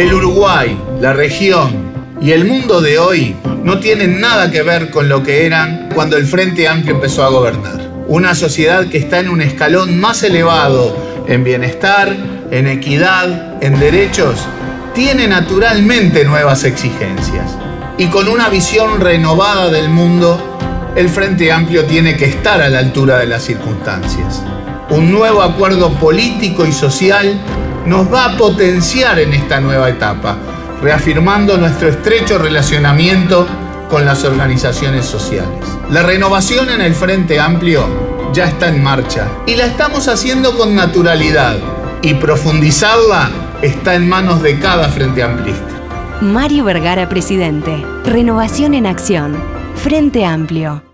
El Uruguay, la región y el mundo de hoy no tienen nada que ver con lo que eran cuando el Frente Amplio empezó a gobernar. Una sociedad que está en un escalón más elevado en bienestar, en equidad, en derechos, tiene naturalmente nuevas exigencias. Y con una visión renovada del mundo, el Frente Amplio tiene que estar a la altura de las circunstancias. Un nuevo acuerdo político y social nos va a potenciar en esta nueva etapa reafirmando nuestro estrecho relacionamiento con las organizaciones sociales. La renovación en el Frente Amplio ya está en marcha y la estamos haciendo con naturalidad y profundizarla está en manos de cada Frente Amplista. Mario Vergara, presidente. Renovación en acción. Frente Amplio.